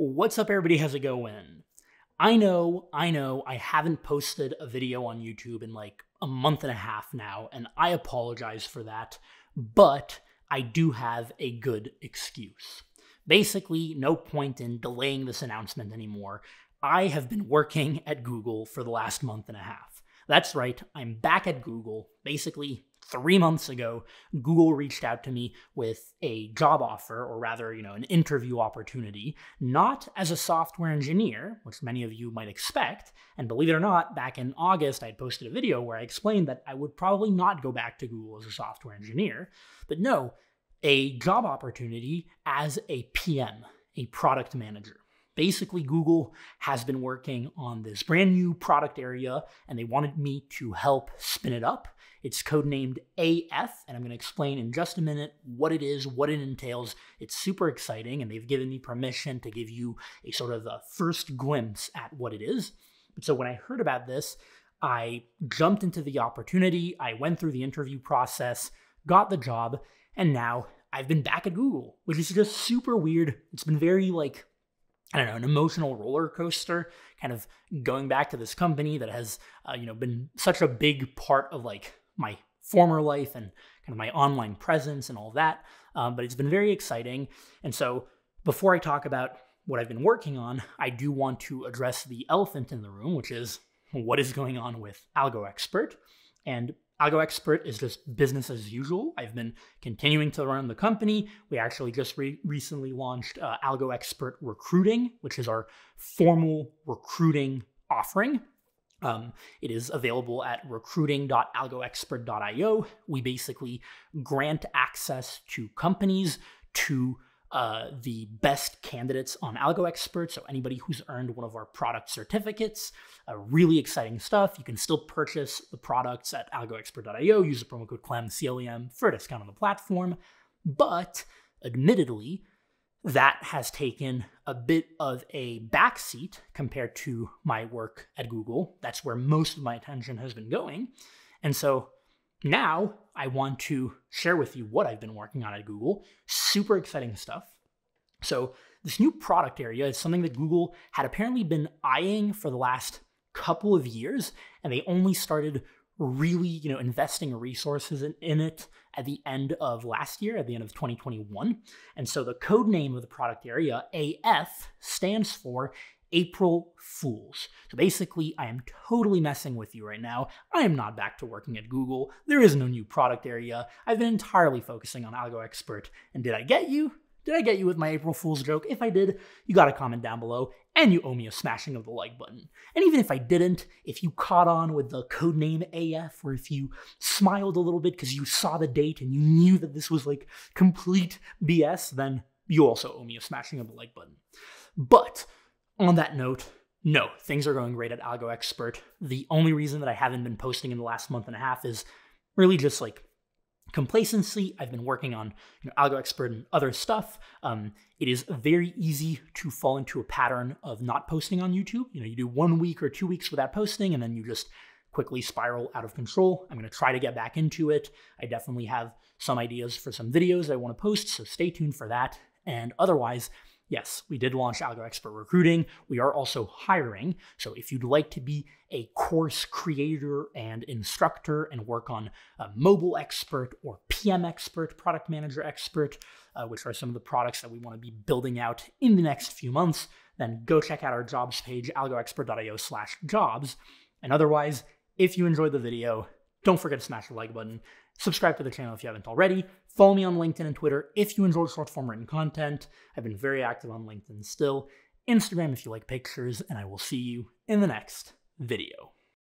What's up, everybody? How's it going? I know, I know, I haven't posted a video on YouTube in like a month and a half now, and I apologize for that, but I do have a good excuse. Basically, no point in delaying this announcement anymore. I have been working at Google for the last month and a half. That's right, I'm back at Google, basically three months ago, Google reached out to me with a job offer, or rather, you know, an interview opportunity, not as a software engineer, which many of you might expect. And believe it or not, back in August, I had posted a video where I explained that I would probably not go back to Google as a software engineer. But no, a job opportunity as a PM, a product manager. Basically, Google has been working on this brand new product area and they wanted me to help spin it up. It's codenamed AF, and I'm going to explain in just a minute what it is, what it entails. It's super exciting, and they've given me permission to give you a sort of a first glimpse at what it is. So when I heard about this, I jumped into the opportunity, I went through the interview process, got the job, and now I've been back at Google, which is just super weird. It's been very like I don't know, an emotional roller coaster, kind of going back to this company that has, uh, you know, been such a big part of like my former life and kind of my online presence and all that. Um, but it's been very exciting. And so before I talk about what I've been working on, I do want to address the elephant in the room, which is what is going on with Algo Expert. And Algo Expert is just business as usual. I've been continuing to run the company. We actually just re- recently launched uh, Algo Expert Recruiting, which is our formal recruiting offering. Um, it is available at recruiting.algoexpert.io. We basically grant access to companies to uh, the best candidates on Algo Expert. So anybody who's earned one of our product certificates, uh, really exciting stuff. You can still purchase the products at algoexpert.io. Use the promo code CLEM CLEM for a discount on the platform. But admittedly, that has taken a bit of a backseat compared to my work at Google. That's where most of my attention has been going. And so now I want to share with you what I've been working on at Google. Super exciting stuff. So, this new product area is something that Google had apparently been eyeing for the last couple of years, and they only started really, you know, investing resources in, in, it at the end of last year, at the end of 2021. And so the code name of the product area, AF, stands for April Fools. So basically, I am totally messing with you right now. I am not back to working at Google. There is no new product area. I've been entirely focusing on Algo Expert. And did I get you? Did I get you with my April Fool's joke? If I did, you gotta comment down below, and you owe me a smashing of the like button. And even if I didn't, if you caught on with the codename AF, or if you smiled a little bit because you saw the date and you knew that this was like complete BS, then you also owe me a smashing of the like button. But on that note, no, things are going great at Algo Expert. The only reason that I haven't been posting in the last month and a half is really just like complacency. I've been working on you know, Algo Expert and other stuff. Um, it is very easy to fall into a pattern of not posting on YouTube. You know, you do one week or two weeks without posting, and then you just quickly spiral out of control. I'm going to try to get back into it. I definitely have some ideas for some videos I want to post, so stay tuned for that. And otherwise, Yes, we did launch Algo Expert Recruiting. We are also hiring. So if you'd like to be a course creator and instructor and work on a mobile expert or PM expert, product manager expert, uh, which are some of the products that we want to be building out in the next few months, then go check out our jobs page, algoexpert.io slash jobs. And otherwise, if you enjoyed the video, don't forget to smash the like button. Subscribe to the channel if you haven't already. Follow me on LinkedIn and Twitter if you enjoy short form written content. I've been very active on LinkedIn still. Instagram if you like pictures, and I will see you in the next video.